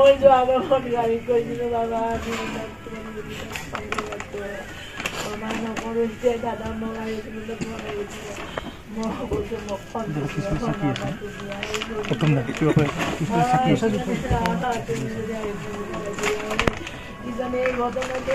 বলছো আমাকে আমি কই দিল বাবা আমি আমার নগর হচ্ছে দাদা মগাই তুমি তো মগাই ঘটনাটি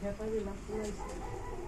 Ya, pues, la fuerza.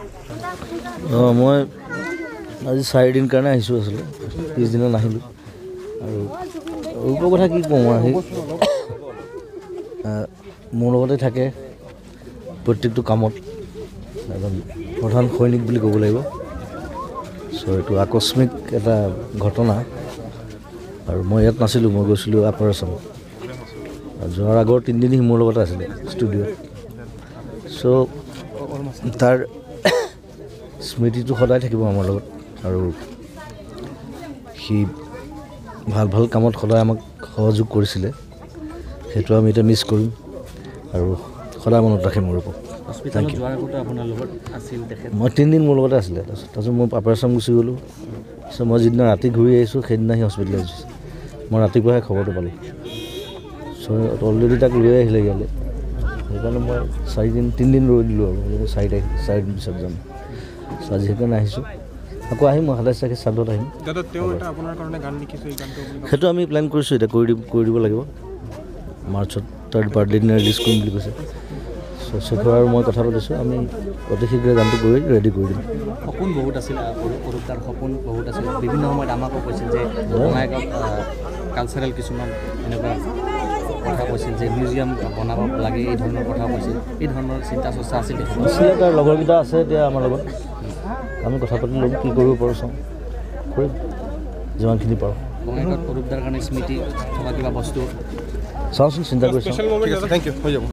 অঁ মই আজি চাৰিদিন কাৰণে আহিছোঁ আচলতে পিছদিনা নাহিলোঁ। আৰু ৰূপৰ কথা কি কওঁ সেই আহ, মোৰ লগতে থাকে প্ৰত্যেকটো কামত এজন প্ৰধান সৈনিক বুলি ক'ব লাগিব। চ' এইটো আকস্মিক এটা ঘটনা। আৰু মই ইয়াত নাছিলোঁ মই গৈছিলোঁ আৰু যোৱাৰ আগৰ তিনিদিন সি মোৰ লগতে আছিলে ষ্টুডিঅ'ত। চ' তাৰ স্মৃতিটো সদায় থাকিব আমাৰ লগত। আৰু সি ভাল ভাল কামত সদায় আমাক সহযোগ কৰিছিলে। সেইটো আমি এতিয়া মিছ কৰিম। আৰু সদায় মনত ৰাখিম মোৰ ওপৰত হস্পিটেলত মই তিনিদিন মোৰ লগতে আছিলে। তাৰপিছত তাৰপিছত মই আছাম গুচি গ'লোঁ। তাৰপিছত মই যিদিনা ৰাতি ঘূৰি আহিছোঁ সেইদিনা সি হস্পিটেলাইজ হৈছে মই ৰাতিপুৱাহে খবৰটো পালোঁ। চ' অলৰেডি তাক লৈ আহিলে ইয়ালৈ। সেইকাৰণে মই চাৰিদিন তিনিদিন ৰৈ দিলোঁ আৰু। চাৰি তাৰিখ চাৰিদিন পিছত যাম। চ' আজি সেইকাৰণে আহিছোঁ আকৌ আহিম মই সাতাইছ তাৰিখে চান্দত আহিম। দাদা তেওঁ এটা আপোনাৰ কাৰণে গান লিখিছোঁ এই গানটো আপুনি সেইটো আমি প্লেন কৰিছোঁ এতিয়া কৰি দিম কৰি দিব লাগিব। মাৰ্চত তাৰ বাৰ্থডে দিনা ৰিলিজ কৰিম বুলি কৈছে। চ' শেখৰ আৰু মই কথা পাতিছোঁ। আমি অতি শীঘ্ৰে গানটো কৰি ৰেডি কৰি দিম। সপোন বহুত আছিল অৰূপদাৰ সপোন বহুত আছিল। বিভিন্ন সময়ত আমাকো কৈছিল যে কালচাৰেল কিছুমান এনেকুৱা কথা কৈছিল যে মিউজিয়াম বনাব লাগে এই ধৰণৰ কথা কৈছিল। এই ধৰণৰ চিন্তা চৰ্চা আছিল। আছিলে তাৰ লগৰকেইটা আছে এতিয়া আমাৰ লগত। আমি কথা পাতি ল'ম কি কৰিব পাৰোঁ চাওঁ কৰিম যিমানখিনি পাৰোঁ। বঙাইগাঁৱত অৰূপদাৰ কাৰণে স্মৃতি থকা কিবা বস্তু। চাওঁচোন চিন্তা কৰি চাওঁ স্পেচিয়েল মমেণ্ট দাদা। থেংক ইউ হৈ যাব।